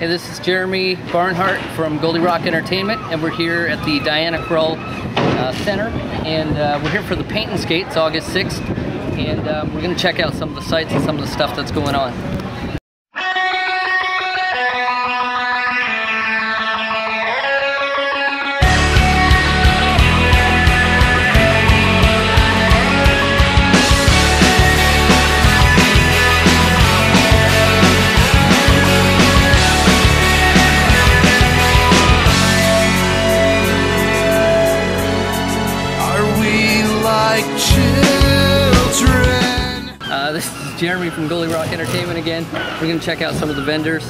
Hey, this is Jeremy Barnhart from Goldi Rock Entertainment, and we're here at the Diana Krall uh, Center, and uh, we're here for the Paint and Skate. It's August 6th, and um, we're going to check out some of the sites and some of the stuff that's going on. Like children? Uh, this is Jeremy from Goldi Rock Entertainment again. We're going to check out some of the vendors.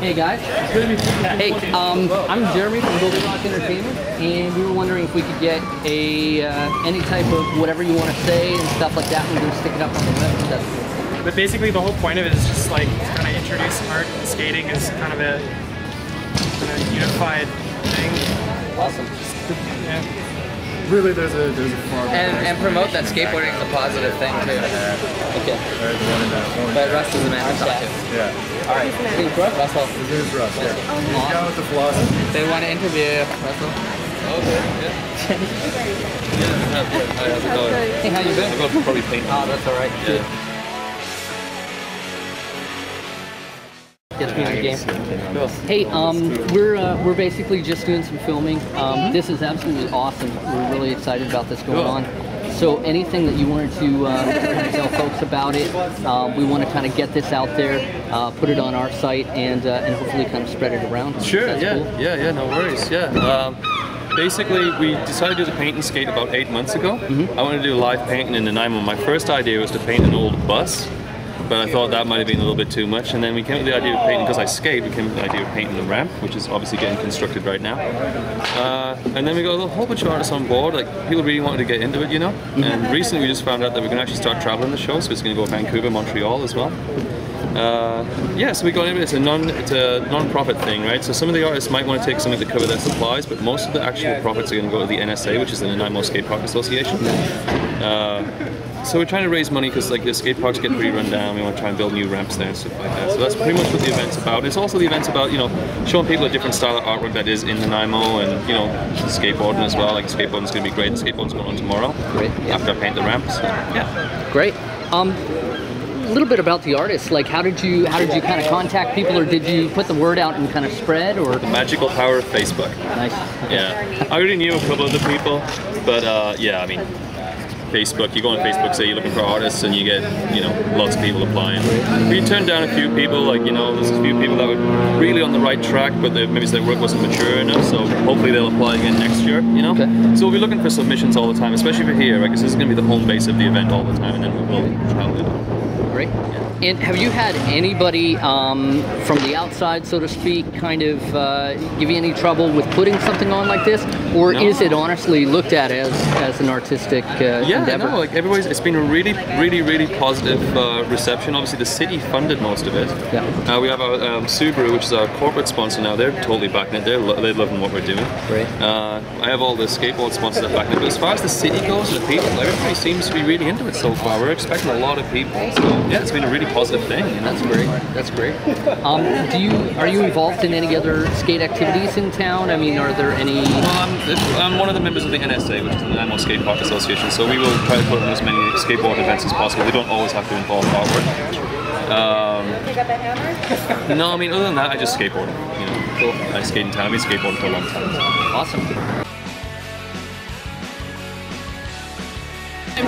Hey guys. Hey, um, I'm Jeremy from Goldi Rock Entertainment, and we were wondering if we could get a uh, any type of whatever you want to say and stuff like that. We're stick it up on the web. But basically, the whole point of it is just like kind of introduce art and skating as kind of a kind of unified thing. Awesome. Yeah. Really, there's a there's a far And, and promote that skateboarding is a positive thing too. Okay. There's one in that one. But Russ is the man to talk to. Yeah. All right, Hey, Russell. His name's Russ. Yeah. He's down with the philosophy. they want to interview Russell. Hey, how you been? Probably paint. Oh, that's all right. Good. Gets me in the game. Hey, um, we're uh, we're basically just doing some filming. Um, This is absolutely awesome. We're really excited about this going on. So anything that you wanted to uh, tell folks about it, um, we want to kind of get this out there, uh, put it on our site, and uh, and hopefully kind of spread it around. Sure, yeah, cool. yeah, yeah, no worries, yeah. Um, basically, we decided to do the paint and skate about eight months ago. Mm-hmm. I wanted to do live painting in Nanaimo. My first idea was to paint an old bus, but I thought that might have been a little bit too much. And then we came up with the idea of painting, because I skate, we came up with the idea of painting the ramp, which is obviously getting constructed right now. Uh, and then we got a whole bunch of artists on board, like people really wanted to get into it, you know. And recently we just found out that we can actually start traveling the show, so it's going to go Vancouver, Montreal as well. Uh, yeah, so we got into it. It's a non it's a non-profit thing, right? So some of the artists might want to take something to cover their supplies, but most of the actual profits are going to go to the NSA, which is the Nanaimo Skate Park Association. Uh, so we're trying to raise money because like the skate parks get pretty run down. We want to try and build new ramps there and stuff like that. So that's pretty much what the event's about. It's also the event's about you know showing people a different style of artwork that is in Nanaimo and you know skateboarding as well. Like skateboarding's going to be great. Skateboarding's going on tomorrow Great, yeah. after I paint the ramps. Yeah. Great. Um, a little bit about the artist. Like, how did you how did you kind of contact people, or did you put the word out and kind of spread, or? The magical power of Facebook. Nice. Yeah, I already knew a couple of the people, but uh, yeah, I mean, Facebook. You go on Facebook, say you're looking for artists, and you get you know lots of people applying. We turned down a few people, like you know, there's a few people that were really on the right track, but they, maybe their work wasn't mature enough. So hopefully they'll apply again next year. You know, Okay. so we'll be looking for submissions all the time, especially for here, right? Because this is going to be the home base of the event all the time, and then we will travel it. Great. And have you had anybody um, from the outside, so to speak, kind of uh, give you any trouble with putting something on like this, or No. is it honestly looked at as as an artistic uh, Yeah, endeavor? no, like everybody's. It's been a really, really, really positive uh, reception. Obviously, the city funded most of it. Yeah. Uh, we have our um, Subaru, which is our corporate sponsor now. They're totally backing it. They're lo- they're loving what we're doing. Great. Uh, I have all the skateboard sponsors that back it. But as far as the city goes and the people, everybody seems to be really into it so far. We're expecting a lot of people. So yeah, it's been a really positive thing. You know? That's great. That's great. Um, do you are you involved in any other skate activities in town? I mean, are there any? Well, I'm, I'm one of the members of the NSA, which is the Nanaimo Skate Park Association. So we will try to put on as many skateboard events as possible. We don't always have to involve artwork. Um, pick up the hammer? no, I mean other than that, I just skateboard. You know, cool. I skate in town. I've been skateboarding for a long time. Awesome.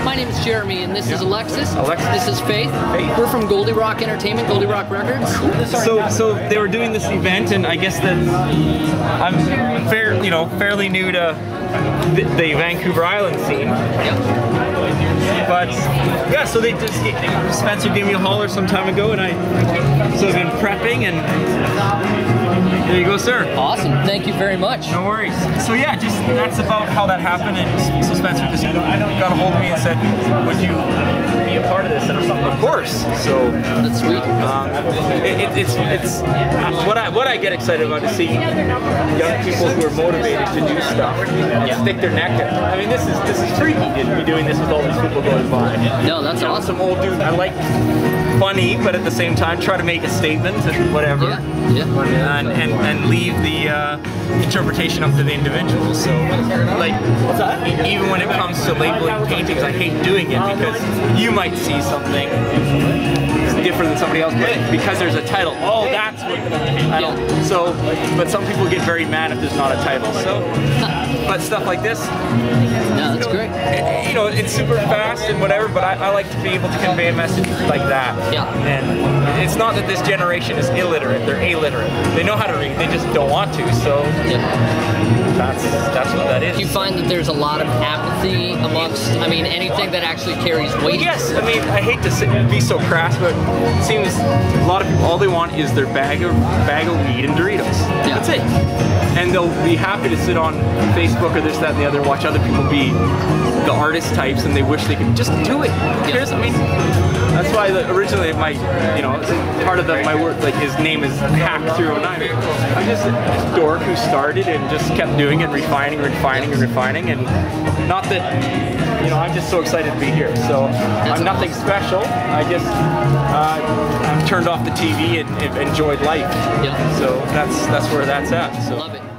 My name is Jeremy, and this is Alexis. Alexis. This is Faith. Faith. We're from Goldi Rock Entertainment, Goldi Rock Records. So, so they were doing this event, and I guess that I'm fair, you know, fairly new to the, the Vancouver Island scene. Yep. But yeah, so they just Spencer gave me a holler some time ago, and I so I've been prepping and There you go, sir. Awesome. Thank you very much. No worries. So yeah, just that's about how that happened. And so Spencer just got a hold of me and said, "Would you be a part of this?" And I'm like, "Of course." So That's sweet. um, it, it, it's it's what I what I get excited about is seeing young people who are motivated to do stuff and stick their neck out. I mean, this is this is freaky to be doing this with all these people going by. No, that's You know, awesome. Old dude. I like funny, but at the same time, try to make a statement and whatever. Yeah, yeah. And, and, and leave the uh, interpretation up to the individual. So, like, even when it comes to labeling paintings, I hate doing it because you might see something different than somebody else, but because there's a title, oh, that's what I don't. So, but some people get very mad if there's not a title. So, but stuff like this, No, that's great. it- you know, it's super fast and whatever, but I, I like to be able to convey a message like that. Yeah. And it's not that this generation is illiterate; they're illiterate. They know how to read, they just don't want to. So Yeah. that's that's what that is. Do you find that there's a lot of apathy amongst, I mean, anything that actually carries weight? Yes, I mean I hate to be so crass, but it seems a lot of people all they want is their bag of bag of weed and Doritos. Yeah. That's it. And they'll be happy to sit on Facebook or this, that, and the other, watch other people be the artist types, and they wish they could just do it. Who cares? I mean, that's why the, originally my, you know, part of the, my work, like his name is Hack 309. I'm just a dork who started and just kept doing it, refining, refining, and refining, and not that, you know, I'm just so excited to be here. So I'm nothing special. I just uh, turned off the TV and, and enjoyed life. Yeah. So that's that's where that's at. So. Love it.